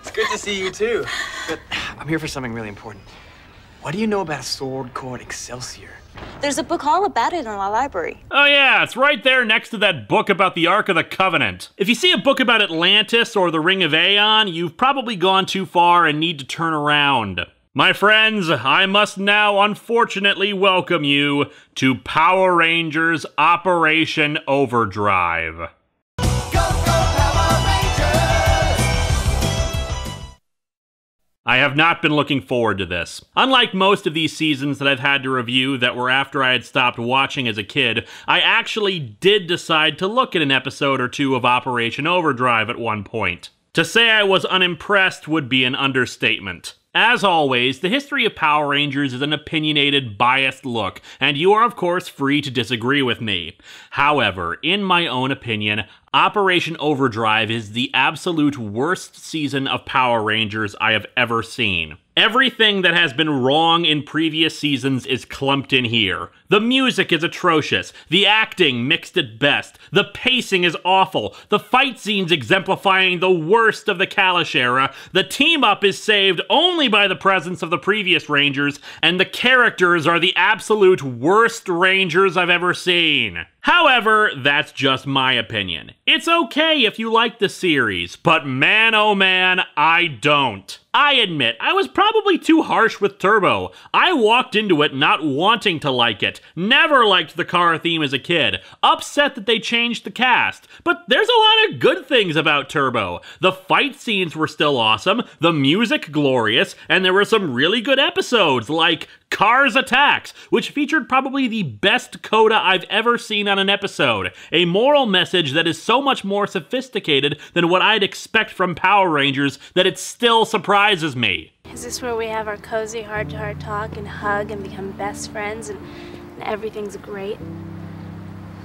It's good to see you too. But I'm here for something really important. What do you know about a sword called Excelsior? There's a book all about it in our library. Oh, yeah, it's right there next to that book about the Ark of the Covenant. If you see a book about Atlantis or the Ring of Aeon, you've probably gone too far and need to turn around. My friends, I must now unfortunately welcome you to Power Rangers Operation Overdrive. I have not been looking forward to this. Unlike most of these seasons that I've had to review that were after I had stopped watching as a kid, I actually did decide to look at an episode or two of Operation Overdrive at one point. To say I was unimpressed would be an understatement. As always, the history of Power Rangers is an opinionated, biased look, and you are of course free to disagree with me. However, in my own opinion, Operation Overdrive is the absolute worst season of Power Rangers I have ever seen. Everything that has been wrong in previous seasons is clumped in here. The music is atrocious, the acting mixed at best, the pacing is awful, the fight scenes exemplifying the worst of the Kalish era, the team up is saved only by the presence of the previous Rangers, and the characters are the absolute worst Rangers I've ever seen. However, that's just my opinion. It's okay if you like the series, but man oh man, I don't. I admit, I was probably too harsh with Turbo. I walked into it not wanting to like it, never liked the car theme as a kid, upset that they changed the cast. But there's a lot of good things about Turbo. The fight scenes were still awesome, the music glorious, and there were some really good episodes like Cars Attacks, which featured probably the best coda I've ever seen on an episode. A moral message that is so much more sophisticated than what I'd expect from Power Rangers that it's still surprises me. Is this where we have our cozy heart to heart talk and hug and become best friends and, and everything's great?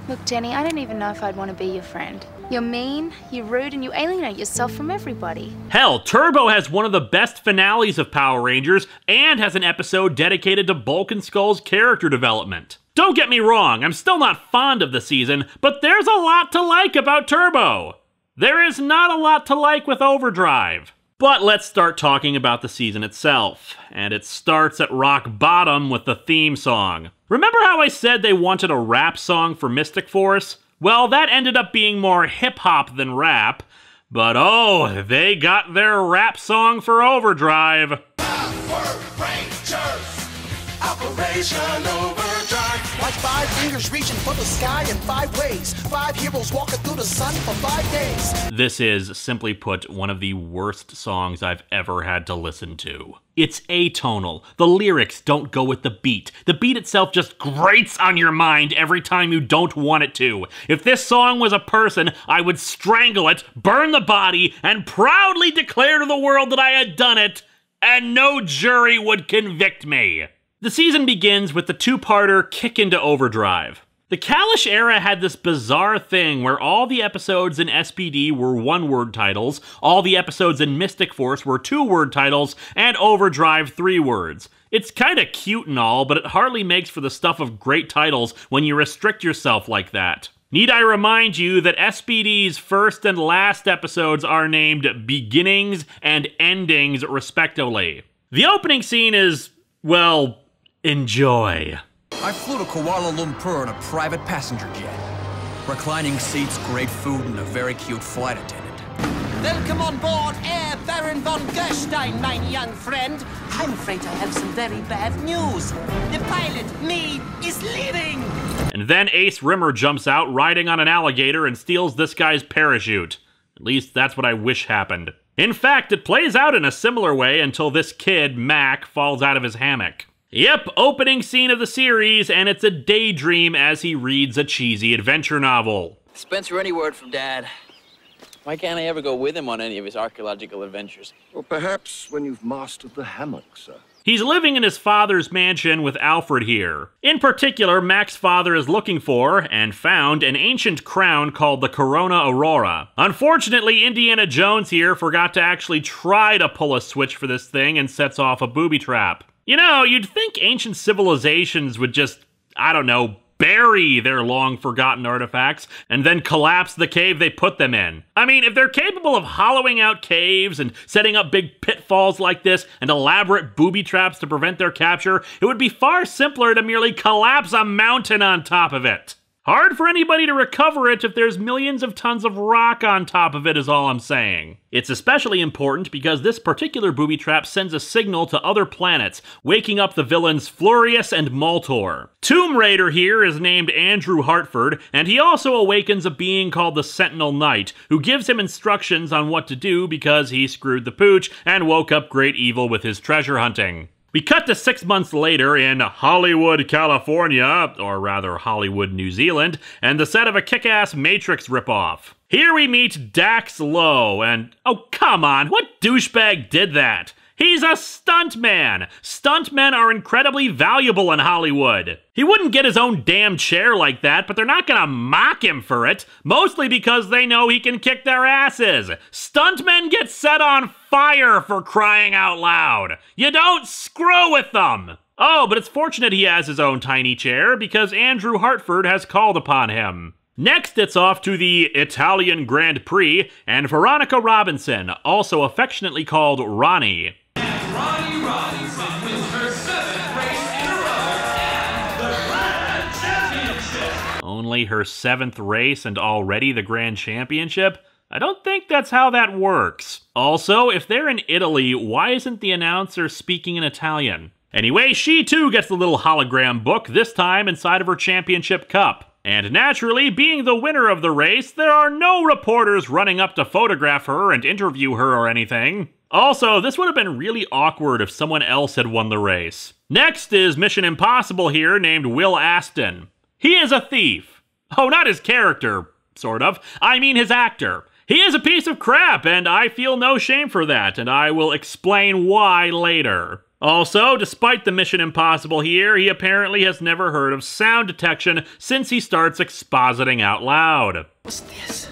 Look, Jenny, I don't even know if I'd want to be your friend. You're mean, you're rude, and you alienate yourself from everybody. Hell, Turbo has one of the best finales of Power Rangers and has an episode dedicated to Bulk and Skull's character development. Don't get me wrong, I'm still not fond of the season, but there's a lot to like about Turbo. There is not a lot to like with Overdrive. But let's start talking about the season itself. And it starts at rock bottom with the theme song. Remember how I said they wanted a rap song for Mystic Force? Well, that ended up being more hip hop than rap. But oh, they got their rap song for Overdrive. Power Rangers, Operation Overdrive. Like five fingers reaching for the sky in five ways. Five heroes walking through the sun for five days. This is, simply put, one of the worst songs I've ever had to listen to. It's atonal. The lyrics don't go with the beat. The beat itself just grates on your mind every time you don't want it to. If this song was a person, I would strangle it, burn the body, and proudly declare to the world that I had done it, and no jury would convict me. The season begins with the two-parter Kick into Overdrive. The Kalish era had this bizarre thing where all the episodes in SPD were one word titles, all the episodes in Mystic Force were two word titles, and Overdrive three words. It's kinda cute and all, but it hardly makes for the stuff of great titles when you restrict yourself like that. Need I remind you that SPD's first and last episodes are named Beginnings and Endings, respectively. The opening scene is, well, enjoy. I flew to Kuala Lumpur in a private passenger jet. Reclining seats, great food, and a very cute flight attendant. Welcome on board Air Baron von Gerstein, my young friend. I'm afraid I have some very bad news. The pilot, me, is leaving. And then Ace Rimmer jumps out riding on an alligator and steals this guy's parachute. At least that's what I wish happened. In fact, it plays out in a similar way until this kid, Mac, falls out of his hammock. Yep, opening scene of the series, and it's a daydream as he reads a cheesy adventure novel. Spencer, any word from Dad? Why can't I ever go with him on any of his archaeological adventures? Well, perhaps when you've mastered the hammock, sir. He's living in his father's mansion with Alfred here. In particular, Mac's father is looking for, and found, an ancient crown called the Corona Aurora. Unfortunately, Indiana Jones here forgot to actually try to pull a switch for this thing and sets off a booby trap. You know, you'd think ancient civilizations would just, I don't know, bury their long forgotten artifacts and then collapse the cave they put them in. I mean, if they're capable of hollowing out caves and setting up big pitfalls like this and elaborate booby traps to prevent their capture, it would be far simpler to merely collapse a mountain on top of it. Hard for anybody to recover it if there's millions of tons of rock on top of it, is all I'm saying. It's especially important because this particular booby trap sends a signal to other planets, waking up the villains Flurious and Moltor. Tomb Raider here is named Andrew Hartford, and he also awakens a being called the Sentinel Knight, who gives him instructions on what to do because he screwed the pooch and woke up great evil with his treasure hunting. We cut to six months later in Hollywood, California, or rather Hollywood, New Zealand, and the set of a kick ass Matrix ripoff. Here we meet Dax Lowe, and oh, come on, what douchebag did that? He's a stuntman! Stuntmen are incredibly valuable in Hollywood. He wouldn't get his own damn chair like that, but they're not gonna mock him for it, mostly because they know he can kick their asses. Stuntmen get set on fire for crying out loud. You don't screw with them! Oh, but it's fortunate he has his own tiny chair because Andrew Hartford has called upon him. Next, it's off to the Italian Grand Prix and Veronica Robinson, also affectionately called Ronnie. Only her seventh race and already the Grand Championship? I don't think that's how that works. Also, if they're in Italy, why isn't the announcer speaking in Italian? Anyway, she too gets the little hologram book, this time inside of her championship cup. And naturally, being the winner of the race, there are no reporters running up to photograph her and interview her or anything. Also, this would have been really awkward if someone else had won the race. Next is Mission Impossible here, named Will Aston. He is a thief. Oh, not his character, sort of. I mean his actor. He is a piece of crap, and I feel no shame for that, and I will explain why later. Also, despite the Mission Impossible here, he apparently has never heard of sound detection since he starts expositing out loud. What's this?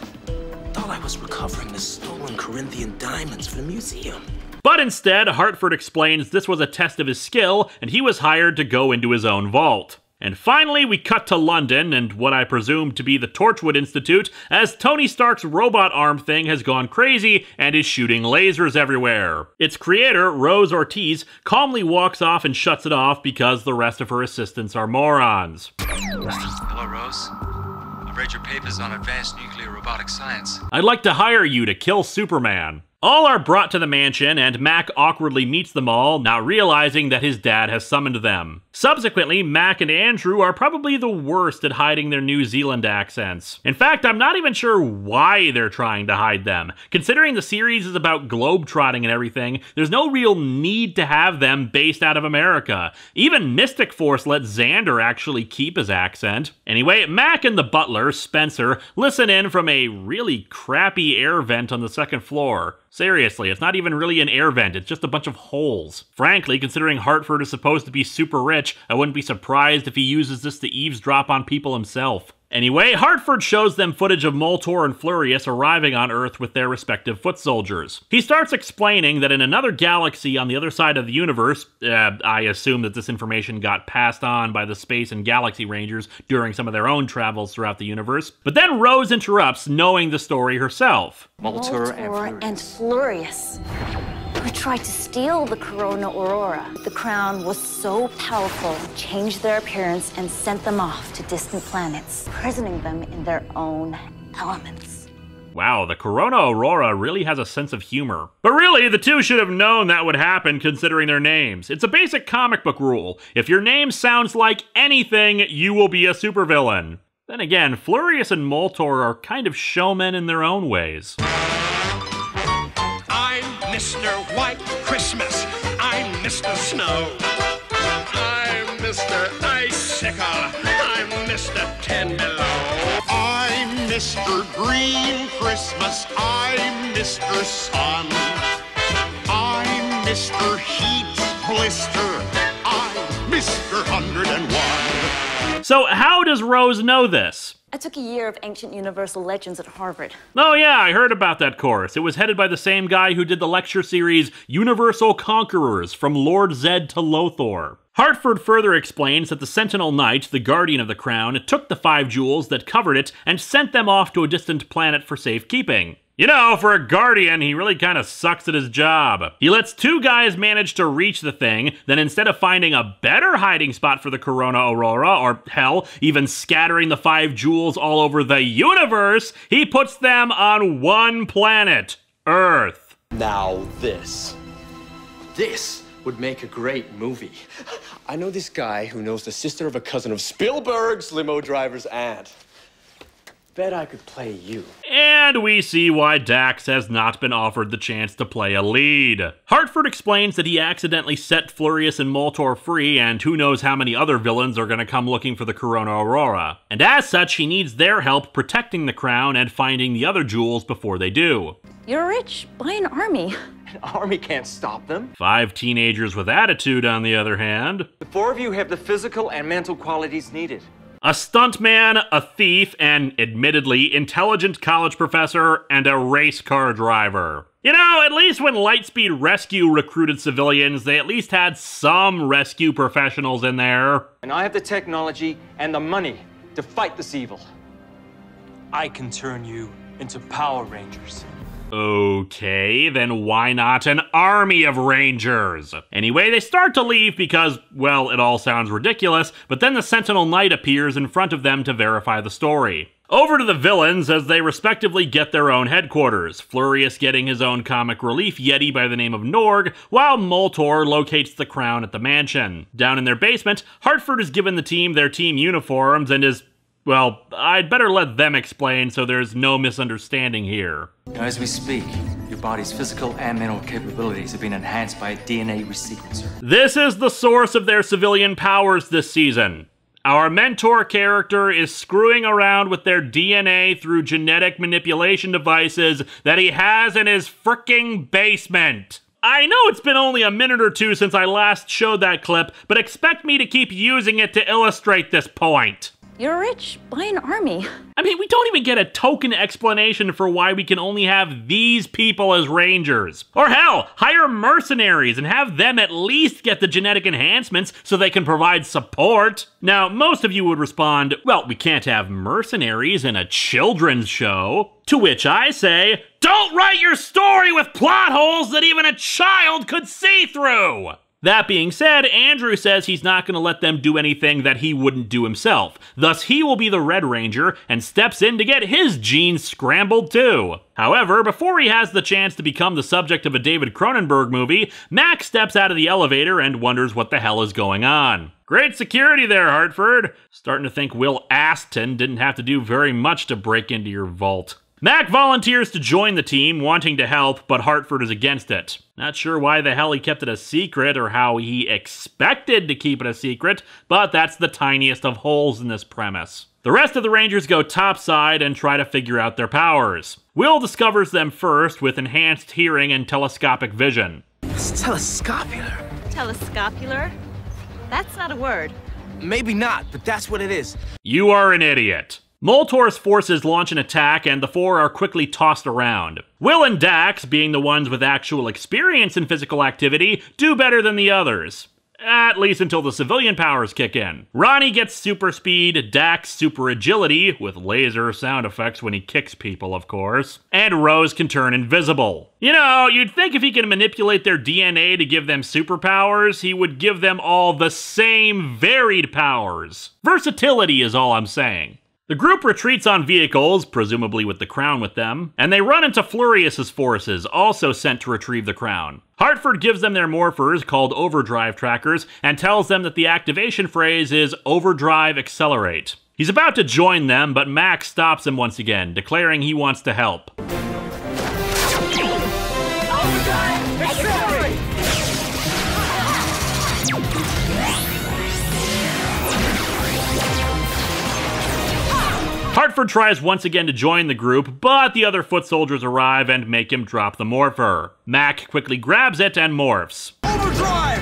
Thought I was recovering the stolen Corinthian diamonds for the museum. But instead, Hartford explains this was a test of his skill, and he was hired to go into his own vault. And finally, we cut to London and what I presume to be the Torchwood Institute, as Tony Stark's robot arm thing has gone crazy and is shooting lasers everywhere. Its creator, Rose Ortiz, calmly walks off and shuts it off because the rest of her assistants are morons. Hello, Rose. I've read your papers on advanced nuclear robotic science. I'd like to hire you to kill Superman. All are brought to the mansion, and Mac awkwardly meets them all, now realizing that his dad has summoned them. Subsequently, Mac and Andrew are probably the worst at hiding their New Zealand accents. In fact, I'm not even sure why they're trying to hide them. Considering the series is about globetrotting and everything, there's no real need to have them based out of America. Even Mystic Force let Xander actually keep his accent. Anyway, Mac and the butler, Spencer, listen in from a really crappy air vent on the second floor. Seriously, it's not even really an air vent, it's just a bunch of holes. Frankly, considering Hartford is supposed to be super rich, I wouldn't be surprised if he uses this to eavesdrop on people himself. Anyway, Hartford shows them footage of Moltor and Flurious arriving on Earth with their respective foot soldiers. He starts explaining that in another galaxy on the other side of the universe, uh, I assume that this information got passed on by the Space and Galaxy Rangers during some of their own travels throughout the universe. But then Rose interrupts, knowing the story herself. Moltor and Flurious. Who tried to steal the Corona Aurora. The crown was so powerful, changed their appearance and sent them off to distant planets, imprisoning them in their own elements. Wow, the Corona Aurora really has a sense of humor. But really, the two should have known that would happen considering their names. It's a basic comic book rule. If your name sounds like anything, you will be a supervillain. Then again, Flurious and Moltor are kind of showmen in their own ways. Mr. Snow. I'm Mr. Icicle. I'm Mr. Ten Below. I'm Mr. Green Christmas. I'm Mr. Sun. I'm Mr. Heat Blister. I'm Mr. 101. So, how does Rose know this? I took a year of ancient universal legends at Harvard. Oh, yeah, I heard about that course. It was headed by the same guy who did the lecture series Universal Conquerors from Lord Zed to Lothor. Hartford further explains that the Sentinel Knight, the guardian of the crown, took the five jewels that covered it and sent them off to a distant planet for safekeeping. You know, for a guardian, he really kind of sucks at his job. He lets two guys manage to reach the thing, then instead of finding a better hiding spot for the Corona Aurora, or hell, even scattering the five jewels all over the universe, he puts them on one planet Earth. Now, this. This would make a great movie. I know this guy who knows the sister of a cousin of Spielberg's limo driver's aunt. Bet I could play you. And we see why Dax has not been offered the chance to play a lead. Hartford explains that he accidentally set Flurious and Moltor free, and who knows how many other villains are going to come looking for the Corona Aurora. And as such, he needs their help protecting the crown and finding the other jewels before they do. You're rich. Buy an army. An army can't stop them. Five teenagers with attitude, on the other hand. The four of you have the physical and mental qualities needed. A stuntman, a thief, an admittedly intelligent college professor, and a race car driver. You know, at least when Lightspeed Rescue recruited civilians, they at least had some rescue professionals in there. And I have the technology and the money to fight this evil. I can turn you into Power Rangers. Okay, then why not an army of rangers? Anyway, they start to leave because, well, it all sounds ridiculous, but then the Sentinel Knight appears in front of them to verify the story. Over to the villains as they respectively get their own headquarters, Flurious getting his own comic relief Yeti by the name of Norg, while Moltor locates the crown at the mansion. Down in their basement, Hartford is given the team their team uniforms and is well, I'd better let them explain so there's no misunderstanding here. Now, as we speak, your body's physical and mental capabilities have been enhanced by a DNA resequencer. This is the source of their civilian powers this season. Our mentor character is screwing around with their DNA through genetic manipulation devices that he has in his fricking basement. I know it's been only a minute or two since I last showed that clip, but expect me to keep using it to illustrate this point. You're rich. Buy an army. I mean, we don't even get a token explanation for why we can only have these people as rangers. Or hell, hire mercenaries and have them at least get the genetic enhancements so they can provide support. Now, most of you would respond, well, we can't have mercenaries in a children's show. To which I say, don't write your story with plot holes that even a child could see through! That being said, Andrew says he's not going to let them do anything that he wouldn't do himself. Thus, he will be the Red Ranger and steps in to get his genes scrambled too. However, before he has the chance to become the subject of a David Cronenberg movie, Mac steps out of the elevator and wonders what the hell is going on. Great security there, Hartford. Starting to think Will Aston didn't have to do very much to break into your vault. Mac volunteers to join the team, wanting to help, but Hartford is against it. Not sure why the hell he kept it a secret or how he expected to keep it a secret, but that's the tiniest of holes in this premise. The rest of the Rangers go topside and try to figure out their powers. Will discovers them first with enhanced hearing and telescopic vision. It's telescopular. Telescopular? That's not a word. Maybe not, but that's what it is. You are an idiot. Moltor's forces launch an attack, and the four are quickly tossed around. Will and Dax, being the ones with actual experience in physical activity, do better than the others. At least until the civilian powers kick in. Ronnie gets super speed, Dax super agility, with laser sound effects when he kicks people, of course, and Rose can turn invisible. You know, you'd think if he can manipulate their DNA to give them superpowers, he would give them all the same varied powers. Versatility is all I'm saying. The group retreats on vehicles, presumably with the crown with them, and they run into Flurious's forces, also sent to retrieve the crown. Hartford gives them their morphers, called overdrive trackers, and tells them that the activation phrase is overdrive accelerate. He's about to join them, but Mac stops him once again, declaring he wants to help. Hartford tries once again to join the group, but the other foot soldiers arrive and make him drop the morpher. Mac quickly grabs it and morphs. Overdrive!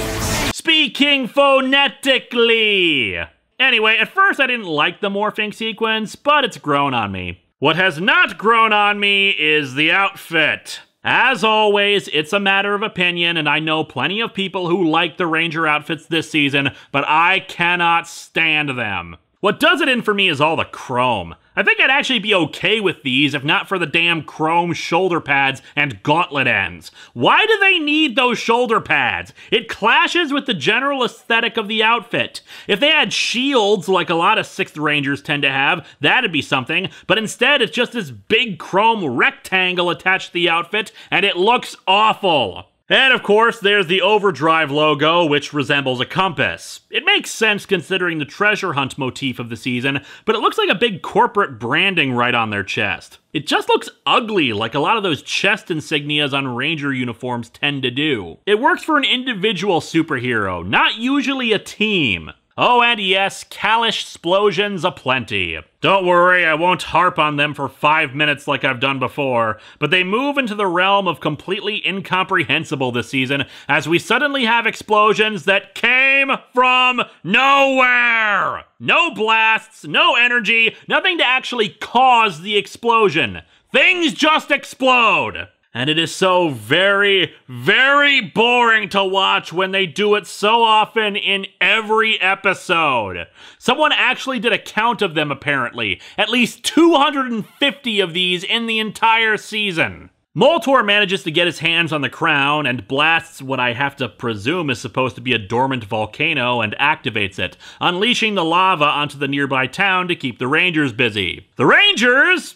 Accelerate! Speaking phonetically! Anyway, at first I didn't like the morphing sequence, but it's grown on me. What has not grown on me is the outfit. As always, it's a matter of opinion, and I know plenty of people who like the Ranger outfits this season, but I cannot stand them. What does it in for me is all the chrome. I think I'd actually be okay with these if not for the damn chrome shoulder pads and gauntlet ends. Why do they need those shoulder pads? It clashes with the general aesthetic of the outfit. If they had shields like a lot of 6th Rangers tend to have, that'd be something, but instead it's just this big chrome rectangle attached to the outfit, and it looks awful. And of course, there's the Overdrive logo, which resembles a compass. It makes sense considering the treasure hunt motif of the season, but it looks like a big corporate branding right on their chest. It just looks ugly, like a lot of those chest insignias on Ranger uniforms tend to do. It works for an individual superhero, not usually a team. Oh, and yes, Kalish explosions aplenty. Don't worry, I won't harp on them for five minutes like I've done before, but they move into the realm of completely incomprehensible this season as we suddenly have explosions that came from nowhere! No blasts, no energy, nothing to actually cause the explosion. Things just explode! And it is so very, very boring to watch when they do it so often in every episode. Someone actually did a count of them, apparently. At least 250 of these in the entire season. Moltor manages to get his hands on the crown and blasts what I have to presume is supposed to be a dormant volcano and activates it, unleashing the lava onto the nearby town to keep the Rangers busy. The Rangers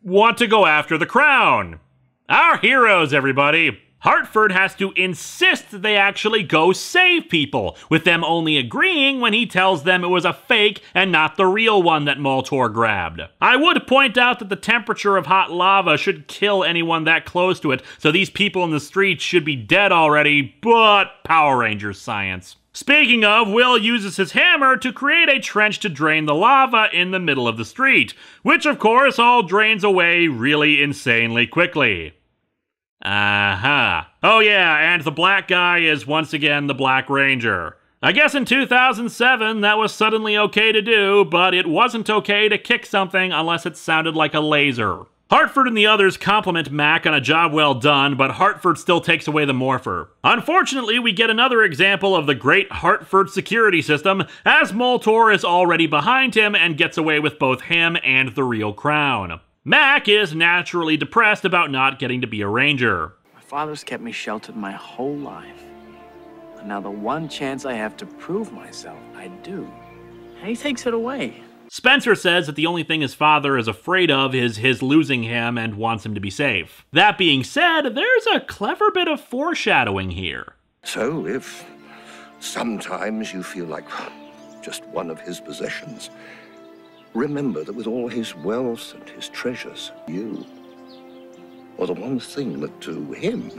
want to go after the crown. Our heroes, everybody! Hartford has to insist that they actually go save people, with them only agreeing when he tells them it was a fake and not the real one that Moltor grabbed. I would point out that the temperature of hot lava should kill anyone that close to it, so these people in the streets should be dead already, but Power Rangers science. Speaking of, Will uses his hammer to create a trench to drain the lava in the middle of the street, which of course all drains away really insanely quickly. Aha. Uh-huh. Oh yeah, and the black guy is once again the Black Ranger. I guess in 2007 that was suddenly okay to do, but it wasn't okay to kick something unless it sounded like a laser. Hartford and the others compliment Mac on a job well done, but Hartford still takes away the morpher. Unfortunately, we get another example of the great Hartford security system, as Moltor is already behind him and gets away with both him and the real crown. Mac is naturally depressed about not getting to be a ranger. My father's kept me sheltered my whole life. And now the one chance I have to prove myself, I do. And he takes it away. Spencer says that the only thing his father is afraid of is his losing him and wants him to be safe. That being said, there's a clever bit of foreshadowing here. So if sometimes you feel like just one of his possessions, Remember that with all his wealth and his treasures, you are the one thing that to him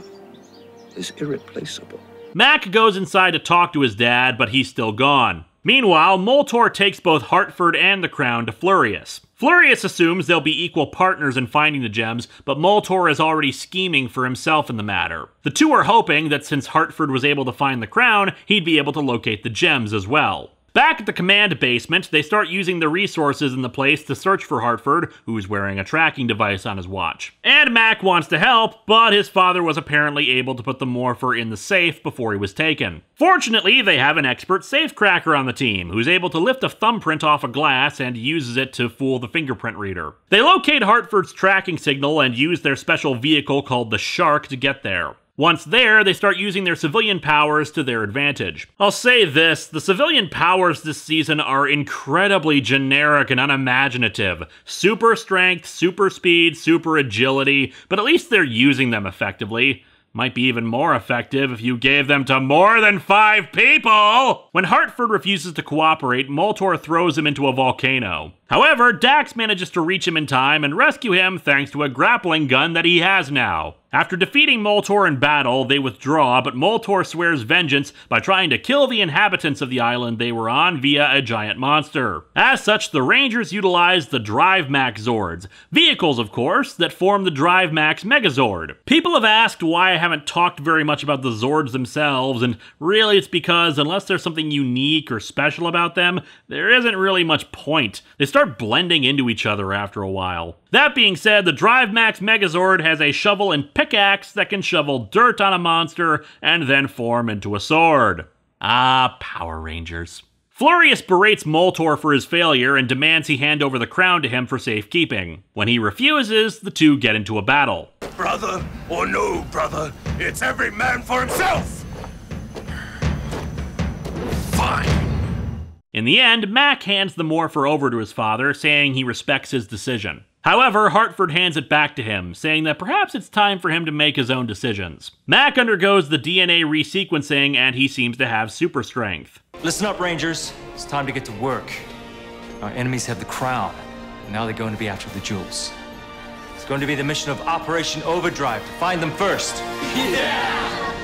is irreplaceable. Mac goes inside to talk to his dad, but he's still gone. Meanwhile, Moltor takes both Hartford and the crown to Flurious. Flurious assumes they'll be equal partners in finding the gems, but Moltor is already scheming for himself in the matter. The two are hoping that since Hartford was able to find the crown, he'd be able to locate the gems as well. Back at the command basement, they start using the resources in the place to search for Hartford, who's wearing a tracking device on his watch. And Mac wants to help, but his father was apparently able to put the morpher in the safe before he was taken. Fortunately, they have an expert safecracker on the team, who's able to lift a thumbprint off a glass and uses it to fool the fingerprint reader. They locate Hartford's tracking signal and use their special vehicle called the Shark to get there. Once there, they start using their civilian powers to their advantage. I'll say this, the civilian powers this season are incredibly generic and unimaginative. Super strength, super speed, super agility, but at least they're using them effectively. Might be even more effective if you gave them to more than five people! When Hartford refuses to cooperate, Moltor throws him into a volcano. However, Dax manages to reach him in time and rescue him thanks to a grappling gun that he has now. After defeating Moltor in battle, they withdraw, but Moltor swears vengeance by trying to kill the inhabitants of the island they were on via a giant monster. As such, the Rangers utilize the Drive Max Zords, vehicles, of course, that form the Drive Max Megazord. People have asked why I haven't talked very much about the Zords themselves, and really it's because unless there's something unique or special about them, there isn't really much point. They start blending into each other after a while. That being said, the Drive Max Megazord has a shovel and pickaxe that can shovel dirt on a monster and then form into a sword. Ah, Power Rangers. Flurious berates Moltor for his failure and demands he hand over the crown to him for safekeeping. When he refuses, the two get into a battle. Brother or no brother, it's every man for himself! Fine. In the end, Mac hands the Morpher over to his father, saying he respects his decision. However, Hartford hands it back to him, saying that perhaps it's time for him to make his own decisions. Mac undergoes the DNA resequencing and he seems to have super strength. Listen up, Rangers. It's time to get to work. Our enemies have the crown, and now they're going to be after the jewels. It's going to be the mission of Operation Overdrive to find them first. Yeah!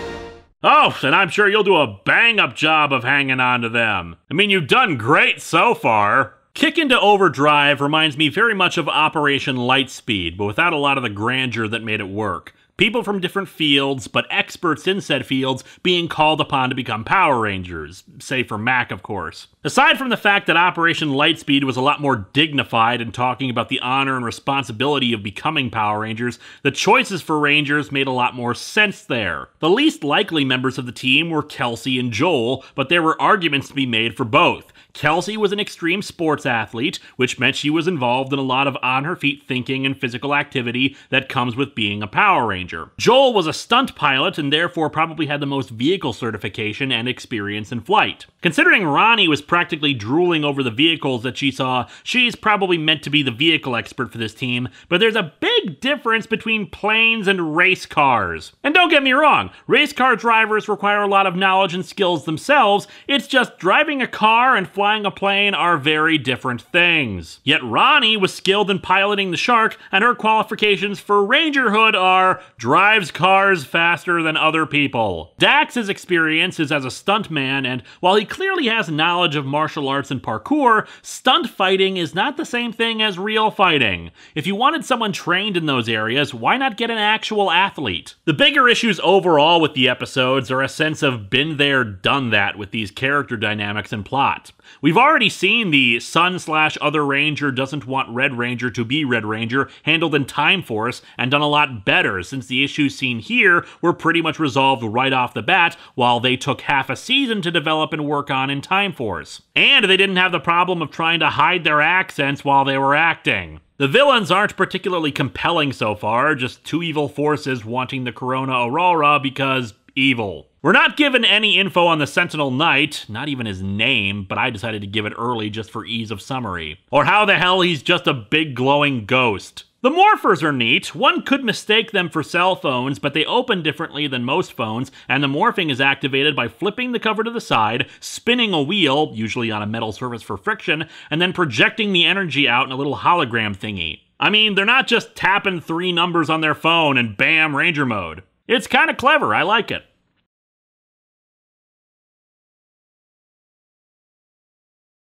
Oh, and I'm sure you'll do a bang up job of hanging on to them. I mean, you've done great so far. Kick into Overdrive reminds me very much of Operation Lightspeed, but without a lot of the grandeur that made it work. People from different fields, but experts in said fields, being called upon to become Power Rangers, say for Mac, of course. Aside from the fact that Operation Lightspeed was a lot more dignified in talking about the honor and responsibility of becoming Power Rangers, the choices for Rangers made a lot more sense there. The least likely members of the team were Kelsey and Joel, but there were arguments to be made for both. Kelsey was an extreme sports athlete, which meant she was involved in a lot of on her feet thinking and physical activity that comes with being a Power Ranger. Joel was a stunt pilot and therefore probably had the most vehicle certification and experience in flight. Considering Ronnie was practically drooling over the vehicles that she saw, she's probably meant to be the vehicle expert for this team, but there's a big difference between planes and race cars. And don't get me wrong, race car drivers require a lot of knowledge and skills themselves, it's just driving a car and flying a plane are very different things. Yet Ronnie was skilled in piloting the Shark, and her qualifications for Rangerhood are drives cars faster than other people. Dax's experience is as a stuntman, and while he clearly has knowledge of martial arts and parkour, stunt fighting is not the same thing as real fighting. If you wanted someone trained in those areas, why not get an actual athlete? The bigger issues overall with the episodes are a sense of been there, done that with these character dynamics and plot. We've already seen the Sun slash Other Ranger doesn't want Red Ranger to be Red Ranger handled in Time Force and done a lot better since the issues seen here were pretty much resolved right off the bat while they took half a season to develop and work on in Time Force. And they didn't have the problem of trying to hide their accents while they were acting. The villains aren't particularly compelling so far, just two evil forces wanting the Corona Aurora because evil. We're not given any info on the Sentinel Knight, not even his name, but I decided to give it early just for ease of summary. Or how the hell he's just a big glowing ghost. The morphers are neat. One could mistake them for cell phones, but they open differently than most phones, and the morphing is activated by flipping the cover to the side, spinning a wheel, usually on a metal surface for friction, and then projecting the energy out in a little hologram thingy. I mean, they're not just tapping three numbers on their phone and bam, Ranger mode. It's kind of clever, I like it.